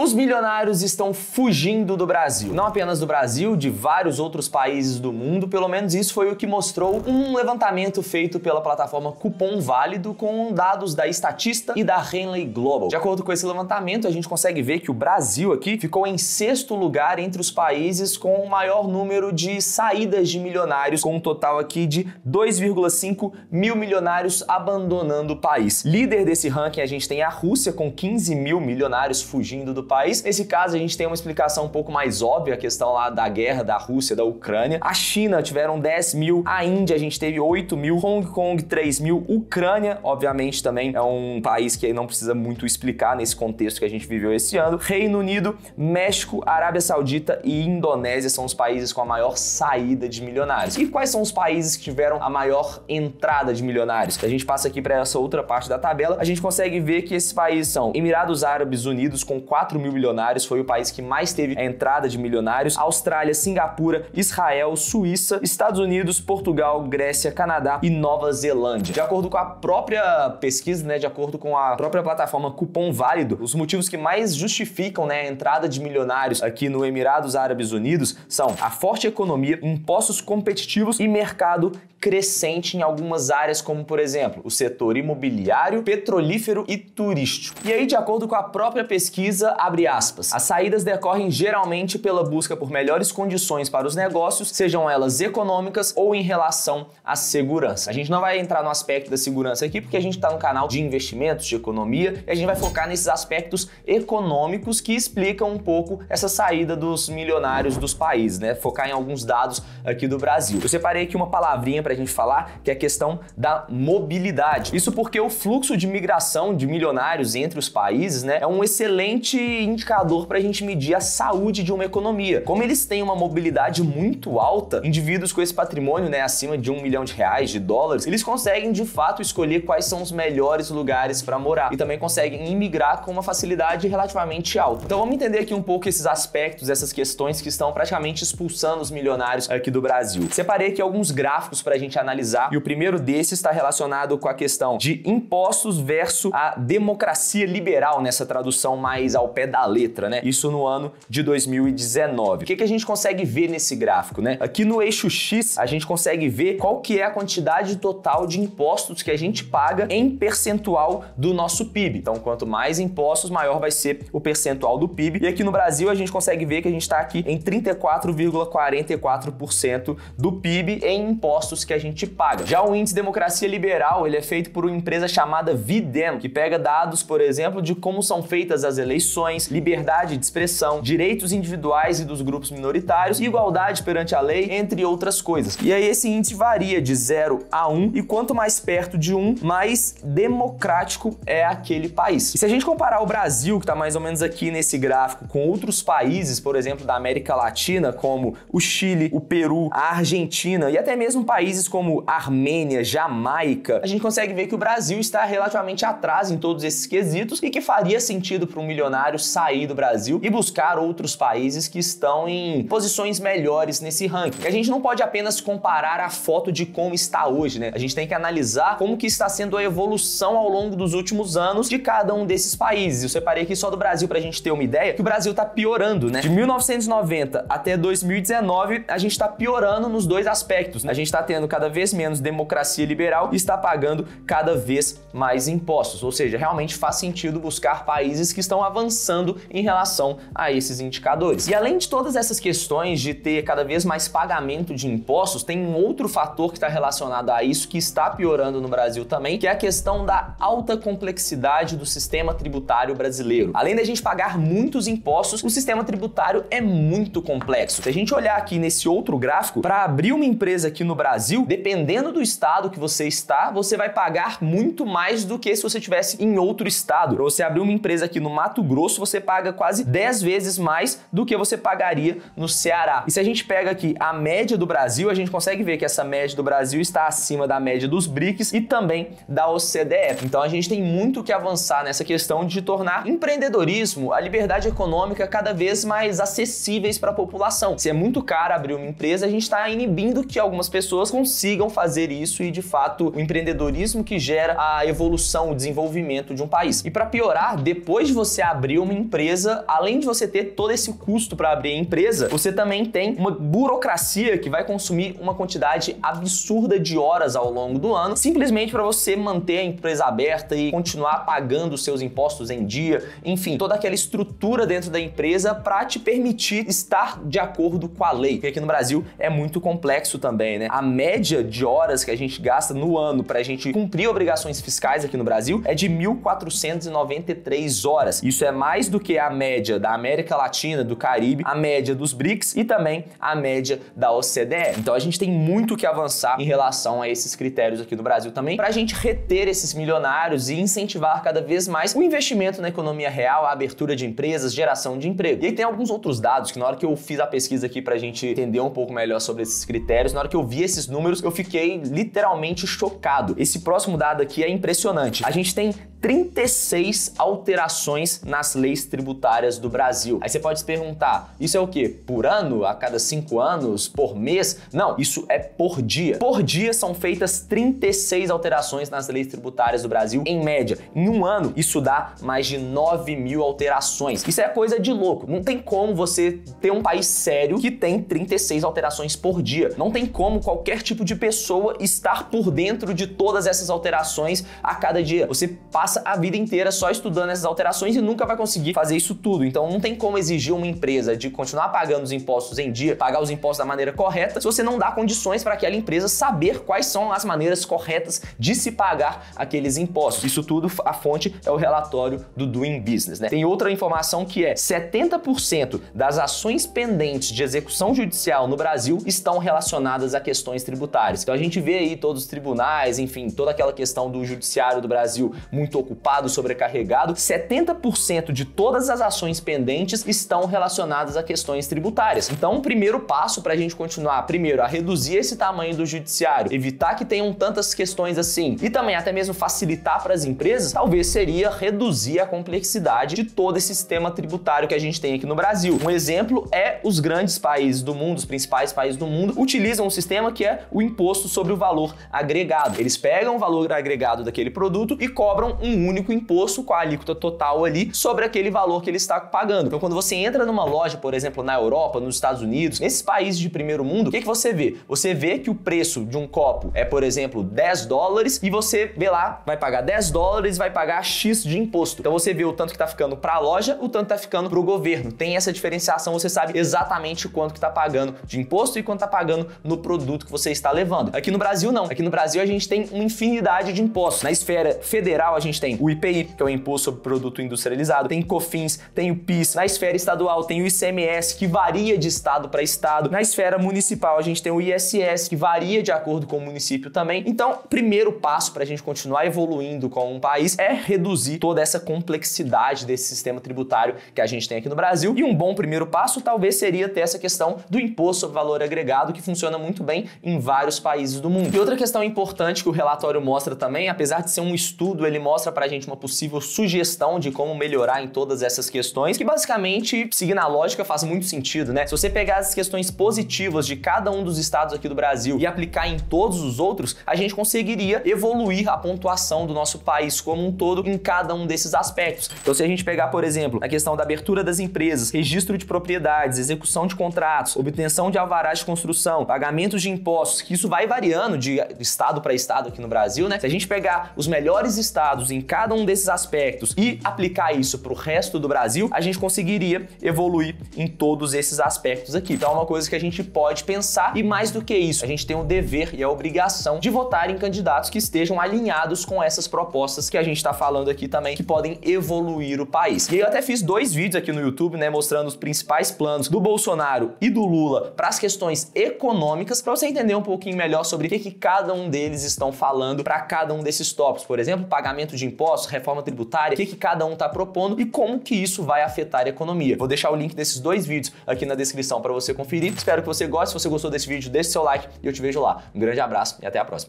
Os milionários estão fugindo do Brasil. Não apenas do Brasil, de vários outros países do mundo. Pelo menos isso foi o que mostrou um levantamento feito pela plataforma Cupom Válido com dados da Estatista e da Henley Global. De acordo com esse levantamento, a gente consegue ver que o Brasil aqui ficou em sexto lugar entre os países com o maior número de saídas de milionários, com um total aqui de 2,5 mil milionários abandonando o país. Líder desse ranking a gente tem a Rússia com 15 mil milionários fugindo do país. Nesse caso, a gente tem uma explicação um pouco mais óbvia, a questão lá da guerra da Rússia, da Ucrânia. A China tiveram 10 mil, a Índia a gente teve 8 mil, Hong Kong 3 mil, Ucrânia, obviamente, também é um país que não precisa muito explicar nesse contexto que a gente viveu esse ano. Reino Unido, México, Arábia Saudita e Indonésia são os países com a maior saída de milionários. E quais são os países que tiveram a maior entrada de milionários? A gente passa aqui para essa outra parte da tabela, a gente consegue ver que esses países são Emirados Árabes Unidos com 4 mil milionários, foi o país que mais teve a entrada de milionários. Austrália, Singapura, Israel, Suíça, Estados Unidos, Portugal, Grécia, Canadá e Nova Zelândia. De acordo com a própria pesquisa, né, de acordo com a própria plataforma Cupom Válido, os motivos que mais justificam né, a entrada de milionários aqui no Emirados Árabes Unidos são a forte economia, impostos competitivos e mercado crescente em algumas áreas, como por exemplo o setor imobiliário, petrolífero e turístico. E aí, de acordo com a própria pesquisa, abre aspas, as saídas decorrem geralmente pela busca por melhores condições para os negócios, sejam elas econômicas ou em relação à segurança. A gente não vai entrar no aspecto da segurança aqui, porque a gente está no canal de investimentos, de economia, e a gente vai focar nesses aspectos econômicos que explicam um pouco essa saída dos milionários dos países, né? Focar em alguns dados aqui do Brasil. Eu separei aqui uma palavrinha para a gente falar, que é a questão da mobilidade. Isso porque o fluxo de migração de milionários entre os países, né, é um excelente indicador para a gente medir a saúde de uma economia. Como eles têm uma mobilidade muito alta, indivíduos com esse patrimônio, né, acima de um milhão de reais, de dólares, eles conseguem de fato escolher quais são os melhores lugares para morar e também conseguem imigrar com uma facilidade relativamente alta. Então vamos entender aqui um pouco esses aspectos, essas questões que estão praticamente expulsando os milionários aqui do Brasil. Separei aqui alguns gráficos para gente analisar e o primeiro desses está relacionado com a questão de impostos versus a democracia liberal nessa tradução mais ao pé da letra, né? Isso no ano de 2019. O que, que a gente consegue ver nesse gráfico, né? Aqui no eixo X, a gente consegue ver qual que é a quantidade total de impostos que a gente paga em percentual do nosso PIB. Então, quanto mais impostos, maior vai ser o percentual do PIB. E aqui no Brasil, a gente consegue ver que a gente está aqui em 34,44% do PIB em impostos que a gente paga. Já o índice democracia liberal, ele é feito por uma empresa chamada Videm, que pega dados, por exemplo, de como são feitas as eleições, liberdade de expressão, direitos individuais e dos grupos minoritários, igualdade perante a lei, entre outras coisas. E aí esse índice varia de 0 a 1 e quanto mais perto de 1, mais democrático é aquele país. E se a gente comparar o Brasil, que está mais ou menos aqui nesse gráfico, com outros países, por exemplo, da América Latina, como o Chile, o Peru, a Argentina e até mesmo países como Armênia, Jamaica, a gente consegue ver que o Brasil está relativamente atrás em todos esses quesitos e que faria sentido para um milionário sair do Brasil e buscar outros países que estão em posições melhores nesse ranking. A gente não pode apenas comparar a foto de como está hoje, né? A gente tem que analisar como que está sendo a evolução ao longo dos últimos anos de cada um desses países. Eu separei aqui só do Brasil para a gente ter uma ideia que o Brasil está piorando, né? De 1990 até 2019, a gente está piorando nos dois aspectos. Né? A gente está tendo cada vez menos democracia liberal e está pagando cada vez mais impostos. Ou seja, realmente faz sentido buscar países que estão avançando em relação a esses indicadores. E além de todas essas questões de ter cada vez mais pagamento de impostos, tem um outro fator que está relacionado a isso que está piorando no Brasil também, que é a questão da alta complexidade do sistema tributário brasileiro. Além da gente pagar muitos impostos, o sistema tributário é muito complexo. Se a gente olhar aqui nesse outro gráfico, para abrir uma empresa aqui no Brasil, dependendo do estado que você está, você vai pagar muito mais do que se você estivesse em outro estado. Para você abrir uma empresa aqui no Mato Grosso, você paga quase 10 vezes mais do que você pagaria no Ceará. E se a gente pega aqui a média do Brasil, a gente consegue ver que essa média do Brasil está acima da média dos BRICS e também da OCDE. Então a gente tem muito que avançar nessa questão de tornar empreendedorismo, a liberdade econômica cada vez mais acessíveis para a população. Se é muito caro abrir uma empresa, a gente está inibindo que algumas pessoas consigam fazer isso e, de fato, o empreendedorismo que gera a evolução, o desenvolvimento de um país. E para piorar, depois de você abrir uma empresa, além de você ter todo esse custo para abrir a empresa, você também tem uma burocracia que vai consumir uma quantidade absurda de horas ao longo do ano, simplesmente para você manter a empresa aberta e continuar pagando seus impostos em dia, enfim, toda aquela estrutura dentro da empresa para te permitir estar de acordo com a lei. Porque aqui no Brasil é muito complexo também, né? A média de horas que a gente gasta no ano para a gente cumprir obrigações fiscais aqui no Brasil é de 1.493 horas. Isso é mais do que a média da América Latina, do Caribe, a média dos BRICS e também a média da OCDE. Então a gente tem muito que avançar em relação a esses critérios aqui no Brasil também, para a gente reter esses milionários e incentivar cada vez mais o investimento na economia real, a abertura de empresas, geração de emprego. E aí tem alguns outros dados que na hora que eu fiz a pesquisa aqui para a gente entender um pouco melhor sobre esses critérios, na hora que eu vi esses números, eu fiquei literalmente chocado. Esse próximo dado aqui é impressionante. A gente tem 36 alterações nas leis tributárias do Brasil. Aí você pode se perguntar, isso é o que? Por ano? A cada cinco anos? Por mês? Não, isso é por dia. Por dia são feitas 36 alterações nas leis tributárias do Brasil, em média. Em um ano, isso dá mais de 9 mil alterações. Isso é coisa de louco. Não tem como você ter um país sério que tem 36 alterações por dia. Não tem como qualquer tipo de pessoa estar por dentro de todas essas alterações a cada dia. Você passa a vida inteira só estudando essas alterações e nunca vai conseguir fazer isso tudo. Então não tem como exigir uma empresa de continuar pagando os impostos em dia, pagar os impostos da maneira correta, se você não dá condições para aquela empresa saber quais são as maneiras corretas de se pagar aqueles impostos. Isso tudo, a fonte é o relatório do Doing Business. Né? Tem outra informação que é 70% das ações pendentes de execução judicial no Brasil estão relacionadas a questões tributárias. Então a gente vê aí todos os tribunais, enfim, toda aquela questão do judiciário do Brasil muito ocupado, sobrecarregado, 70% de todas as ações pendentes estão relacionadas a questões tributárias. Então, o primeiro passo para a gente continuar, primeiro, a reduzir esse tamanho do judiciário, evitar que tenham tantas questões assim, e também até mesmo facilitar para as empresas, talvez seria reduzir a complexidade de todo esse sistema tributário que a gente tem aqui no Brasil. Um exemplo é os grandes países do mundo, os principais países do mundo, utilizam um sistema que é o imposto sobre o valor agregado. Eles pegam o valor agregado daquele produto e cobram um único imposto com a alíquota total ali sobre aquele valor que ele está pagando. Então, quando você entra numa loja, por exemplo, na Europa, nos Estados Unidos, nesses países de primeiro mundo, o que, que você vê? Você vê que o preço de um copo é, por exemplo, 10 dólares e você vê lá, vai pagar 10 dólares, vai pagar X de imposto. Então você vê o tanto que está ficando para a loja, o tanto está ficando para o governo. Tem essa diferenciação, você sabe exatamente quanto que está pagando de imposto e quanto está pagando no produto que você está levando. Aqui no Brasil não. Aqui no Brasil a gente tem uma infinidade de impostos. Na esfera federal a gente tem o IPI, que é o Imposto sobre Produto Industrializado, tem COFINS, tem o PIS. Na esfera estadual tem o ICMS, que varia de estado para estado. Na esfera municipal a gente tem o ISS, que varia de acordo com o município também. Então, primeiro passo para a gente continuar evoluindo com um país é reduzir toda essa complexidade desse sistema tributário que a gente tem aqui no Brasil. E um bom primeiro passo talvez seria ter essa questão do imposto sobre valor agregado, que funciona muito bem em vários países do mundo. E outra questão importante que o relatório mostra também, apesar de ser um estudo, ele mostra para a gente uma possível sugestão de como melhorar em todas essas questões, que basicamente, seguindo a lógica, faz muito sentido, né? Se você pegar as questões positivas de cada um dos estados aqui do Brasil e aplicar em todos os outros, a gente conseguiria evoluir a pontuação do nosso país como um todo em cada um desses aspectos. Então, se a gente pegar, por exemplo, a questão da abertura das empresas, registro de propriedades, execução de contratos, obtenção de alvarás de construção, pagamentos de impostos, que isso vai variando de estado para estado aqui no Brasil, né? Se a gente pegar os melhores estados em cada um desses aspectos e aplicar isso para o resto do Brasil, a gente conseguiria evoluir em todos esses aspectos aqui. Então é uma coisa que a gente pode pensar e mais do que isso, a gente tem o dever e a obrigação de votar em candidatos que estejam alinhados com essas propostas que a gente está falando aqui também, que podem evoluir o país. E eu até fiz dois vídeos aqui no YouTube, né, mostrando os principais planos do Bolsonaro e do Lula para as questões econômicas, para você entender um pouquinho melhor sobre o que, que cada um deles estão falando para cada um desses tópicos. Por exemplo, pagamento de impostos, reforma tributária, o que, que cada um está propondo e como que isso vai afetar a economia. Vou deixar o link desses dois vídeos aqui na descrição para você conferir. Espero que você goste. Se você gostou desse vídeo, deixe seu like e eu te vejo lá. Um grande abraço e até a próxima.